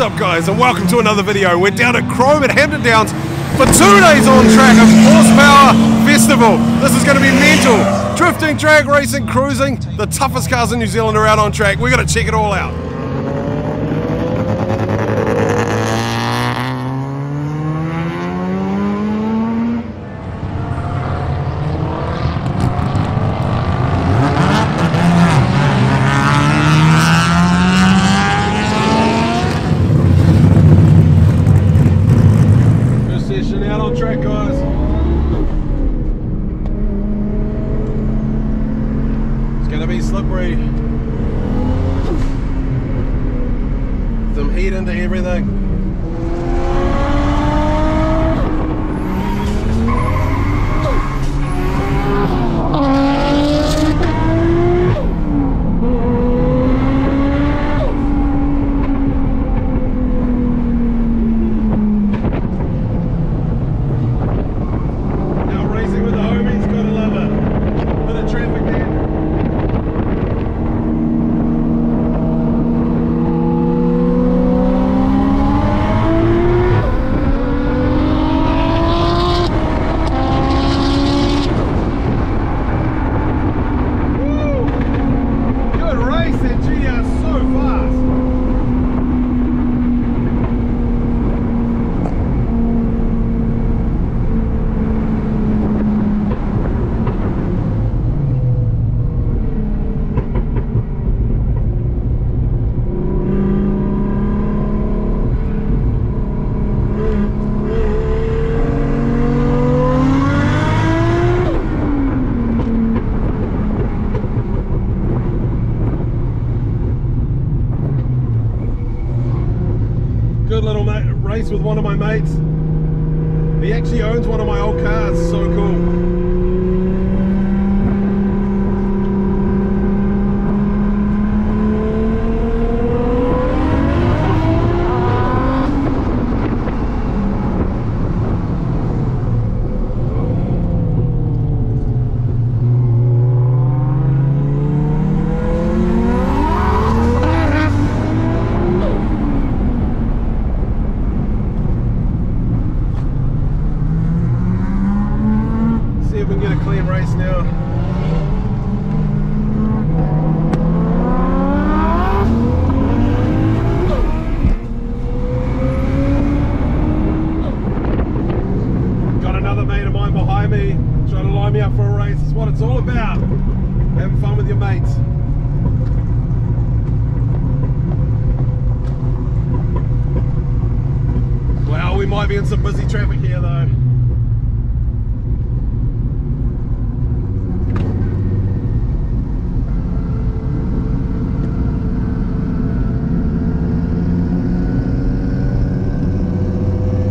What's up guys and welcome to another video. We're down at Chrome at Hampton Downs for two days on track of Horsepower Festival. This is going to be mental. Drifting, drag racing, cruising, the toughest cars in New Zealand are out on track. We're going to check it all out. Trying to line me up for a race. It's what it's all about. Having fun with your mates. Well, we might be in some busy traffic here though.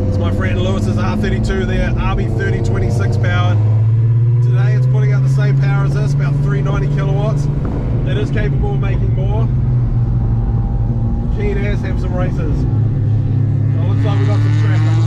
It's my friend Lewis's R32 there, RB30 26 powered. Today it's putting out the same power as this, about 390 kilowatts. It is capable of making more. Keen as have some races. So it looks like we've got some traffic.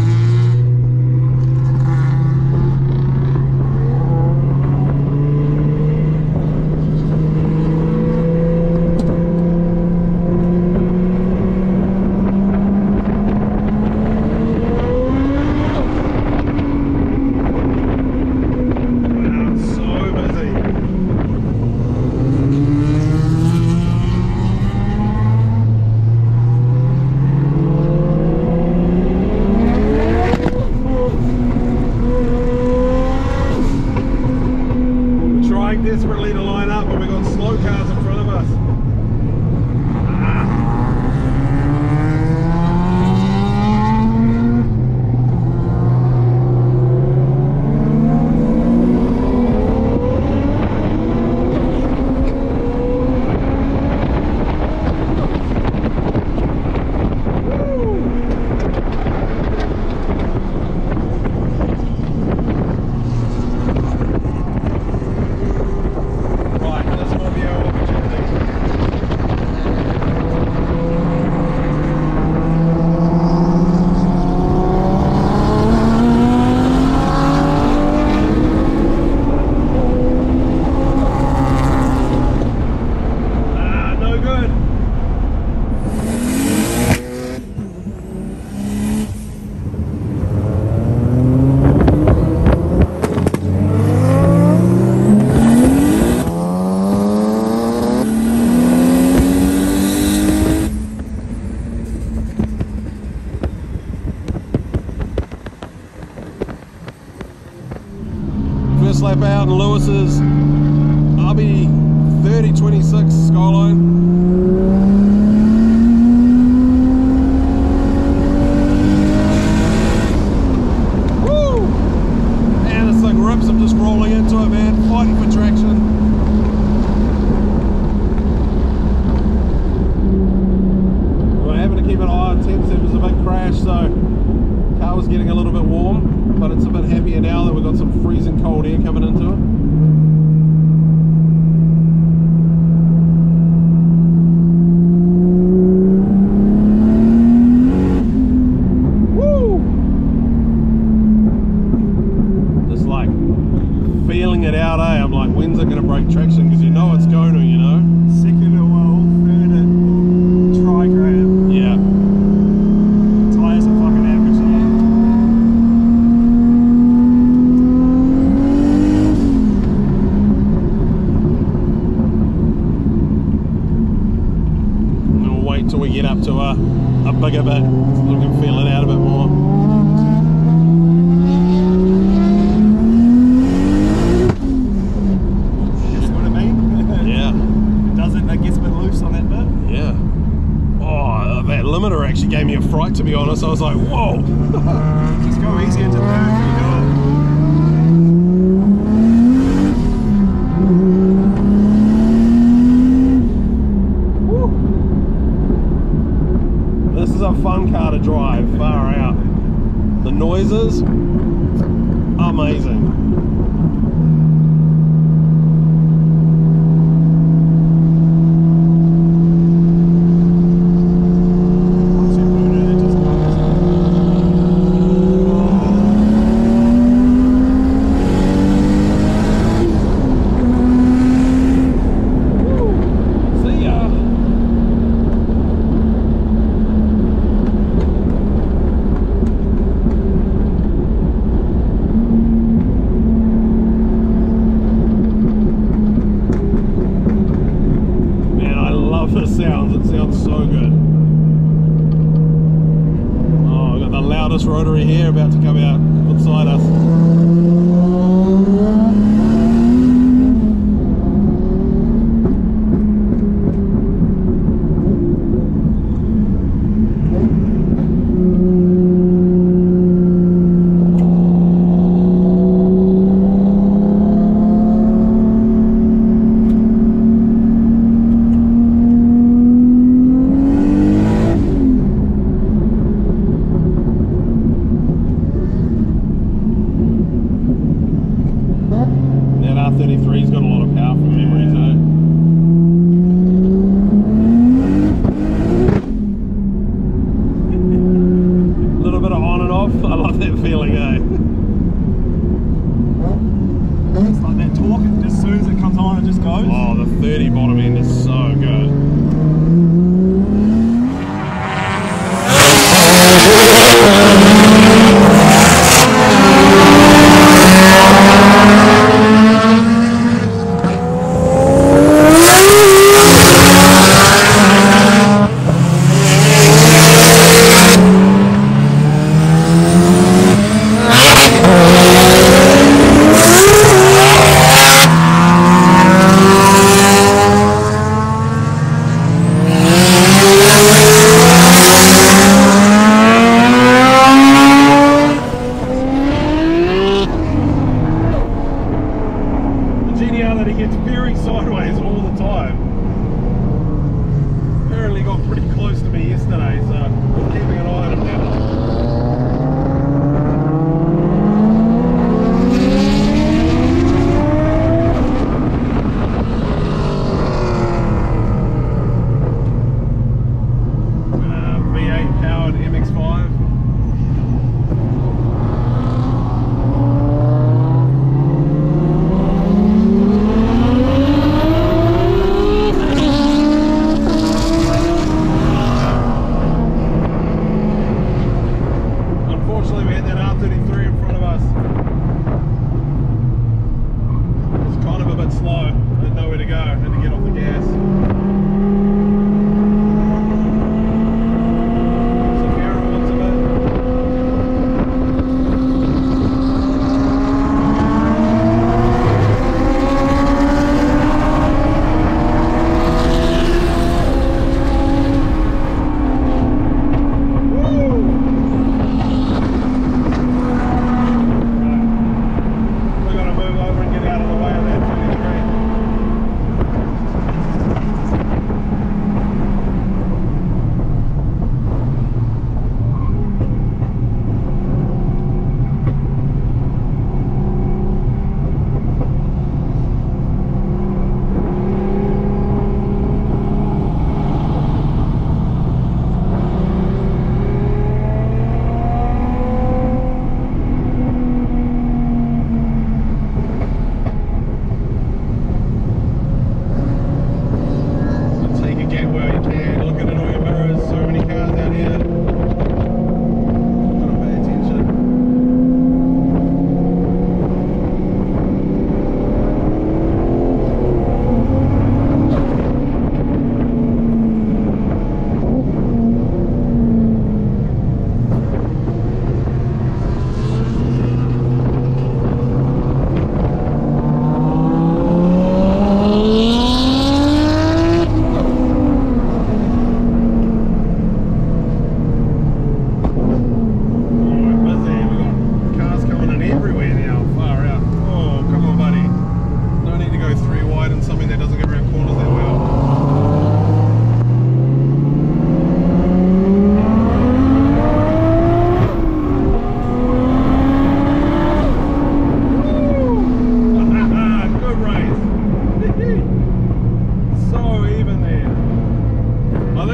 crianças us. I was like, whoa, just go easy into third. This is a fun car to drive, far out. The noises, amazing. 30 bottom end is so good.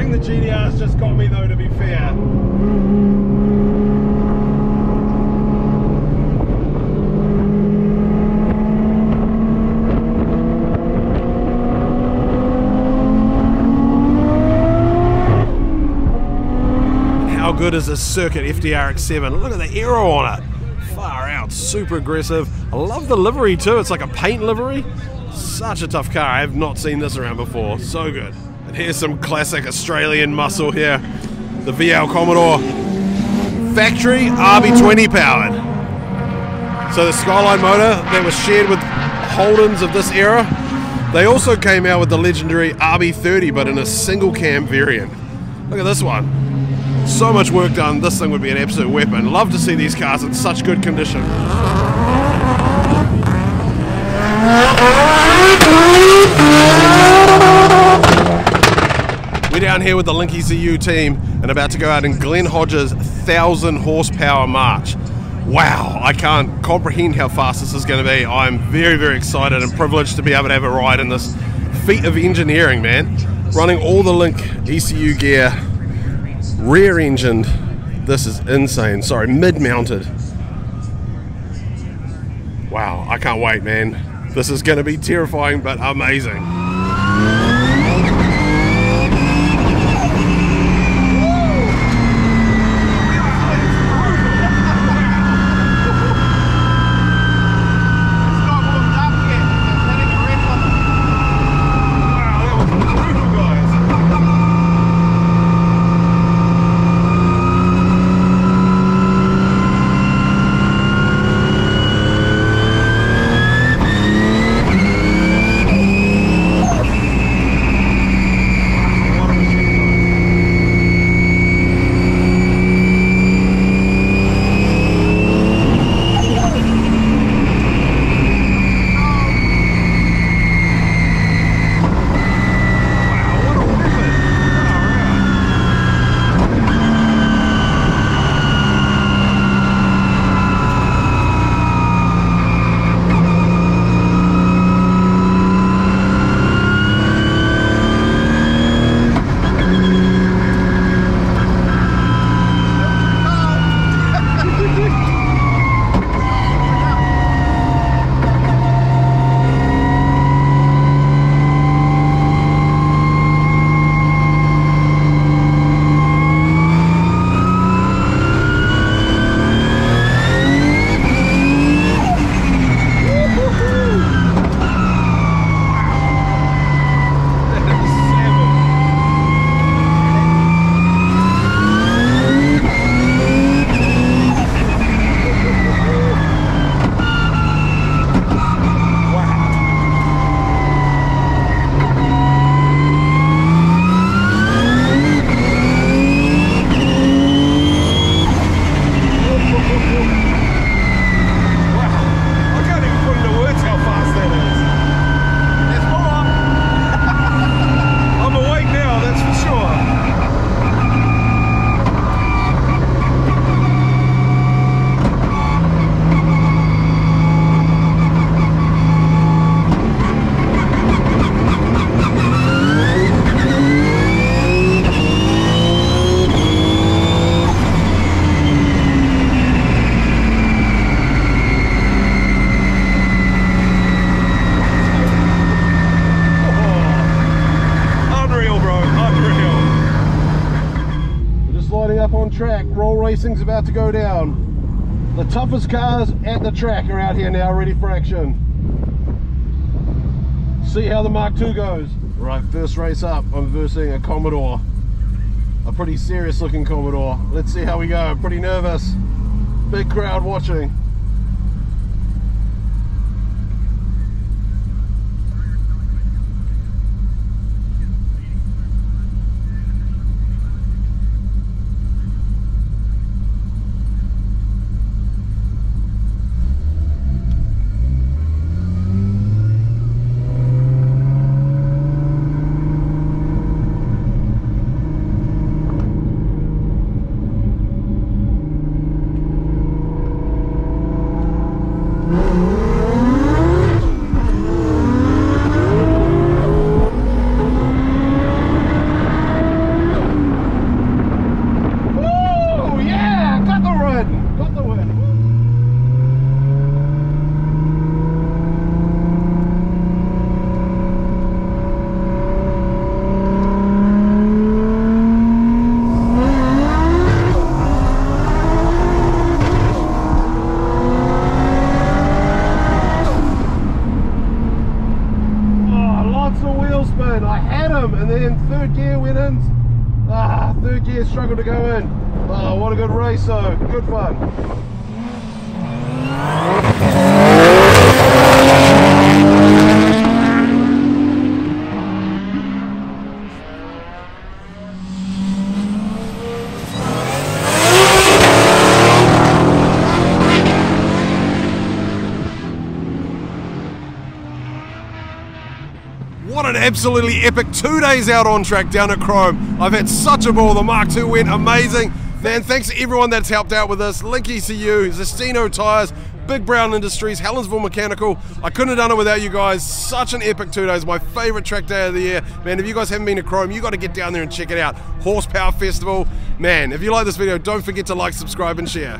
The the GTR's just got me though, to be fair. How good is this circuit FDRX7? Look at the aero on it. Far out, super aggressive. I love the livery too. It's like a paint livery. Such a tough car. I have not seen this around before. So good. And here's some classic Australian muscle here. The VL Commodore factory RB20 powered. So the Skyline motor that was shared with Holdens of this era, they also came out with the legendary RB30 but in a single cam variant. Look at this one. So much work done, this thing would be an absolute weapon. Love to see these cars in such good condition. We're down here with the Link ECU team and about to go out in Glenn Hodges' 1000 horsepower march. Wow, I can't comprehend how fast this is going to be. I'm very, very excited and privileged to be able to have a ride in this feat of engineering, man. Running all the Link ECU gear, rear engined. This is insane. Sorry, mid mounted. Wow, I can't wait, man. This is going to be terrifying but amazing. To go down. The toughest cars at the track are out here now, ready for action. See how the Mark II goes. Right, first race up, I'm versing a Commodore. A pretty serious looking Commodore. Let's see how we go. Pretty nervous. Big crowd watching. Good. What an absolutely epic two days out on track down at Chrome. I've had such a ball. The Mark II went amazing. Man, thanks to everyone that's helped out with us. Link ECU, Zestino Tires, Big Brown Industries, Helensville Mechanical. I couldn't have done it without you guys. Such an epic two days. My favorite track day of the year. Man, if you guys haven't been to Chrome, you got to get down there and check it out. Horsepower Festival. Man, if you like this video, don't forget to like, subscribe, and share.